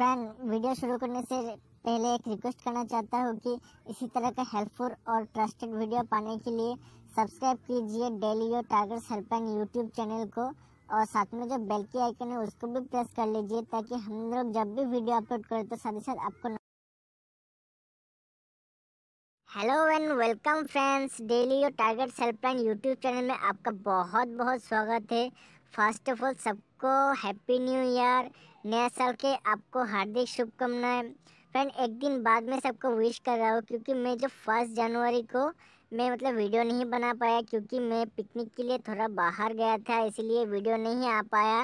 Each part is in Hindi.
फ्रेंड वीडियो शुरू करने से पहले एक रिक्वेस्ट करना चाहता हूँ कि इसी तरह का हेल्पफुल और ट्रस्टेड वीडियो पाने के लिए सब्सक्राइब कीजिए daily your targets helpline YouTube channel को और साथ में जो बेल की आइकन है उसको भी प्रेस कर लीजिए ताकि हम लोग जब भी वीडियो अपलोड करें तो साथ ही साथ आपको hello and welcome friends daily your targets helpline YouTube channel में आपका बहुत बहुत स्वागत है। फ़र्स्ट ऑफ़ ऑल सबको हैप्पी न्यू ईयर नया साल के आपको हार्दिक शुभकामनाएँ। फ्रेंड एक दिन बाद में सबको विश कर रहा हूँ क्योंकि मैं जो फ़र्स्ट जनवरी को मैं मतलब वीडियो नहीं बना पाया क्योंकि मैं पिकनिक के लिए थोड़ा बाहर गया था, इसीलिए वीडियो नहीं आ पाया।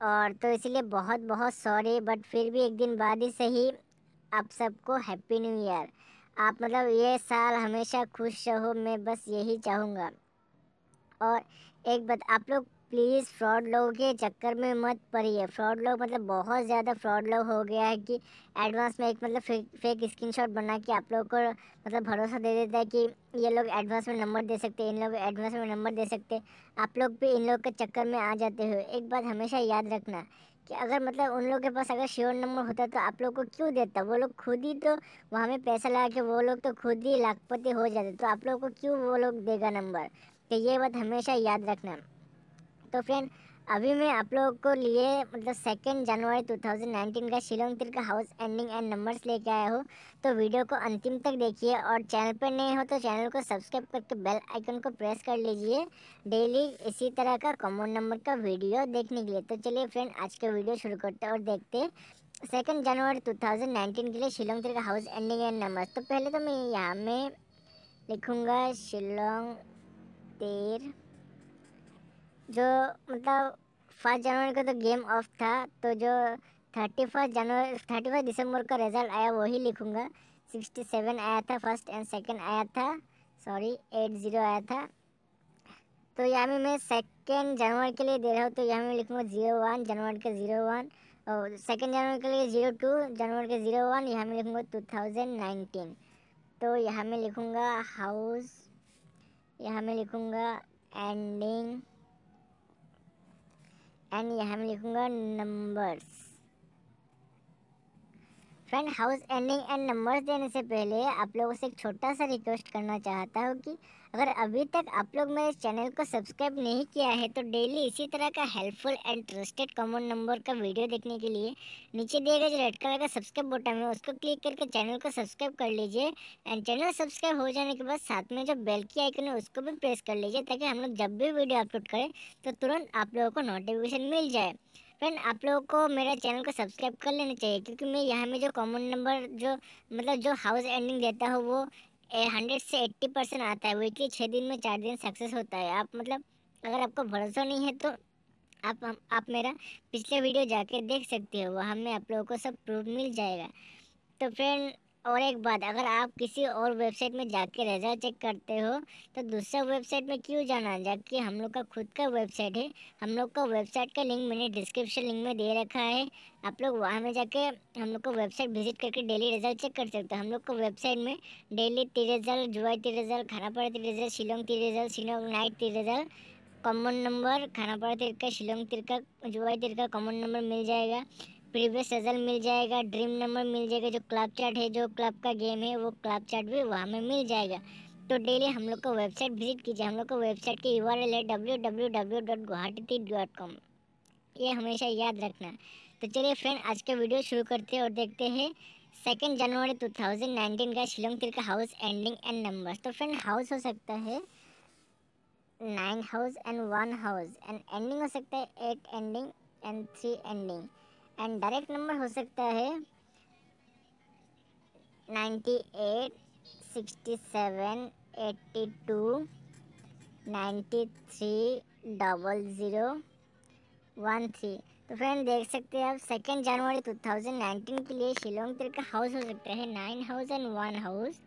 और तो इसलिए बहुत बहुत सॉरी बट फिर भी एक दिन बाद ही सही आप सबको हैप्पी न्यू ईयर आप मतलब ये साल हमेशा खुश रहो, मैं बस यही चाहूँगा। और एक बात, आप लोग प्लीज़ फ्रॉड लोगों के चक्कर में मत पड़िए। फ्रॉड लोग मतलब बहुत ज़्यादा फ्रॉड लोग हो गया है कि एडवांस में एक मतलब फेक फेक स्क्रीनशॉट बना के आप लोगों को मतलब भरोसा दे देता है कि ये लोग एडवांस में नंबर दे सकते हैं, इन लोग एडवांस में नंबर दे सकते आप लोग भी इन लोग के चक्कर में आ जाते हो। एक बात हमेशा याद रखना कि अगर मतलब उन लोग के पास अगर श्योर नंबर होता तो आप लोग को क्यों देता? वो लोग खुद ही तो वहाँ में पैसा लगा के वो लोग तो खुद ही लाखपति हो जाते। तो आप लोग को क्यों वो लोग देगा नंबर तो ये बात हमेशा याद रखना। तो फ्रेंड अभी मैं आप लोगों को लिए मतलब सेकेंड जनवरी 2019 का शिलोंग तिर का हाउस एंडिंग एंड नंबर्स लेके आया हूँ। तो वीडियो को अंतिम तक देखिए और चैनल पर नए हो तो चैनल को सब्सक्राइब करके बेल आइकन को प्रेस कर लीजिए। डेली इसी तरह का कॉमन नंबर का वीडियो देखने के लिए। तो चलिए फ्रेंड आज का वीडियो शुरू करते और देखते सेकेंड जनवरी टू के लिए शिलोंग तिर का हाउस एंडिंग एंड नंबर्स तो पहले तो मैं यहाँ में लिखूँगा शिलोंग तेर जो मतलब फ़र्स्ट जनवरी को तो गेम ऑफ़ था तो जो thirty first January thirty first December का रिज़ल्ट आया वही लिखूँगा। सिक्सटी सेवन आया था फ़र्स्ट एंड सेकंड आया था सॉरी एट ज़ीरो आया था। तो यहाँ में मैं सेकेंड जनवरी के लिए दे रहा हूँ तो यहाँ में लिखूँगा ज़ीरो वन जनवरी के ज़ीरो वन और सेकेंड जनवरी के लिए ज़ीरो टू जनवरी के ज़ीरो वन यहाँ में लिखूँगा टू थाउज़ेंड नाइनटीन तो यहाँ में लिखूँगा हाउस यहाँ में लिखूँगा एंडिंग एंड यहाँ मैं लिखूँगा numbers friend house ending and numbers देने से पहले आप लोगों से एक छोटा सा रिक्वेस्ट करना चाहता हूँ कि अगर अभी तक आप लोग मेरे चैनल को सब्सक्राइब नहीं किया है तो डेली इसी तरह का helpful and trusted common number का वीडियो देखने के लिए नीचे दिए गए जो रेड कलर का सब्सक्राइब बटन है, उसको क्लिक करके चैनल को सब्सक्राइब कर लीजिए एंड चैनल सब्सक्राइब हो जाने के बाद साथ में जो बेल की आइकन है, उसको भी प्रेस कर लीजिए ताकि हम लोग जब भी वीडियो अपलोड करें तो तुरंत आप लोगों को नोटिफिकेशन मिल जाए। फ्रेंड आप लोगों को मेरा चैनल को सब्सक्राइब कर लेना चाहिए, क्योंकि मैं यहाँ में जो कॉमन नंबर जो मतलब जो हाउस एंडिंग देता हूँ, वो हंड्रेड से एट्टी परसेंट आता है। वीकली छः दिन में चार दिन सक्सेस होता है। आप मतलब अगर आपको भरोसा नहीं है तो आप आप मेरा पिछले वीडियो जाके देख सकते हो। वहाँ में आप लोगों को सब प्रूफ मिल जाएगा। तो फ्रेंड और एक बात, अगर आप किसी और वेबसाइट में जाके रिज़ल्ट चेक करते हो तो दूसरा वेबसाइट में क्यों जाना? जबकि हम लोग का खुद का वेबसाइट है। हम लोग का वेबसाइट का लिंक मैंने डिस्क्रिप्शन लिंक में दे रखा है। आप लोग वहाँ में जाके हम लोग को वेबसाइट विज़िट करके डेली रिज़ल्ट चेक कर सकते हो। हम लोग को वेबसाइट में डेली ती रिज़ल्ट जुआई ती result Khanapara Teer result Shillong Teer result Shillong night Teer result common number Khanapara Teer का, शिलोंग तिर का जुआई तिर का कॉमन नंबर मिल जाएगा। प्रीवियस रिज़ल्ट मिल जाएगा, ड्रीम नंबर मिल जाएगा, जो क्लब चार्ट है, जो क्लब का गेम है, वो क्लब चार्ट भी वहाँ में मिल जाएगा। तो डेली हम लोग को वेबसाइट विज़िट कीजिए, हम लोग को वेबसाइट की यू है W W W dot Guwahati dot com ये हमेशा याद रखना। तो चलिए फ्रेंड आज का वीडियो शुरू करते हैं और देखते हैं second January two thousand nineteen का शिलोंग तिर का हाउस एंडिंग एंड नंबर्स तो फ्रेंड हाउस हो सकता है nine house and one house and ending हो सकता है eight ending and three ending and direct number हो सकता है ninety eight, sixty seven, eighty two ninety three, double zero, one three. तो फ्रेंड देख सकते हैं आप second January two thousand nineteen के लिए शिलोंग तिर का हाउस हो सकता है nine house and one house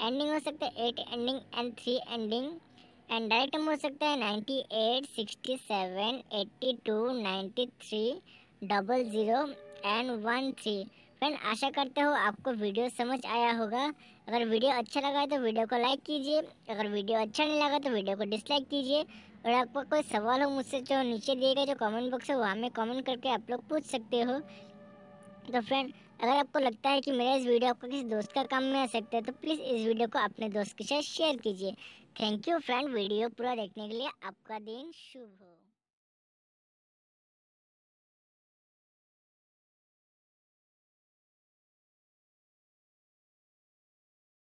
ending हो सकता है eight ending and three ending and direct number हो सकता है ninety eight sixty seven eighty two ninety three double zero and one three. Friend आशा करते हो आपको वीडियो समझ आया होगा। अगर वीडियो अच्छा लगा है तो वीडियो को लाइक कीजिए। अगर वीडियो अच्छा नहीं लगा तो वीडियो को डिसलाइक कीजिए। और आपको कोई सवाल हो मुझसे जो नीचे दिए गए जो कमेंट बॉक्स है, वहाँ में कमेंट करके आप लोग पूछ सकते हो। तो फ्रेंड अगर आपको लगता है कि मेरा इस वीडियो आपको किसी दोस्त का काम में आ सकता है तो प्लीज़ इस वीडियो को अपने दोस्त के साथ शेयर कीजिए। थैंक यू फ्रेंड वीडियो पूरा देखने के लिए आपका दिन शुभ हो।